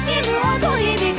しむ音姫